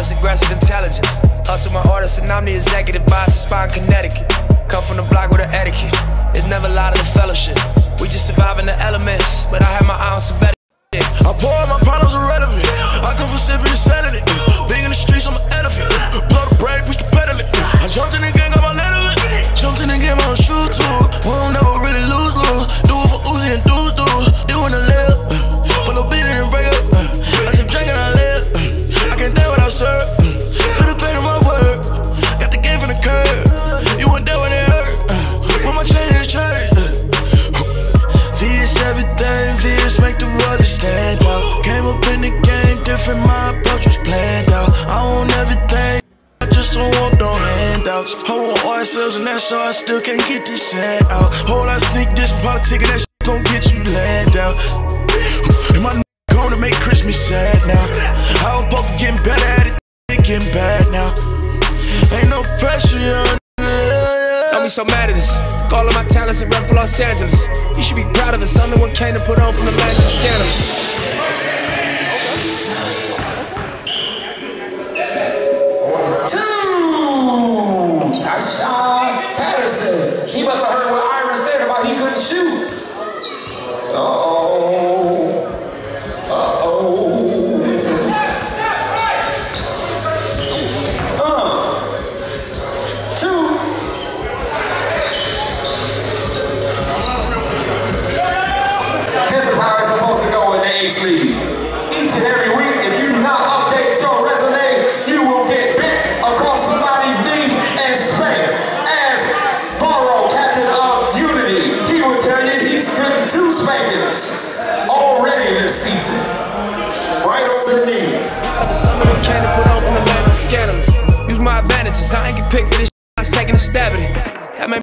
plus aggressive intelligence. Hustle my artist and I'm the executive vice of Spine, Connecticut. Come from the block with the etiquette. It's never a lot of the fellowship. We just surviving the elements, but I have my don't want no handouts. I want oil sales and that's so I still can't get this sand out. Whole lot sneak this politic and that shit gon' get you land out. And my gonna make Christmas sad now. I was poker getting better at it, getting bad now. Ain't no pressure, young be so mad at us. All of my talents and rep for Los Angeles. You should be proud of us. I'm the one came to put on from the land of the season. Right over the knee. Proud of us. I'm the one came to put on from the land of scandalous. Use my advantages. I ain't get picked for this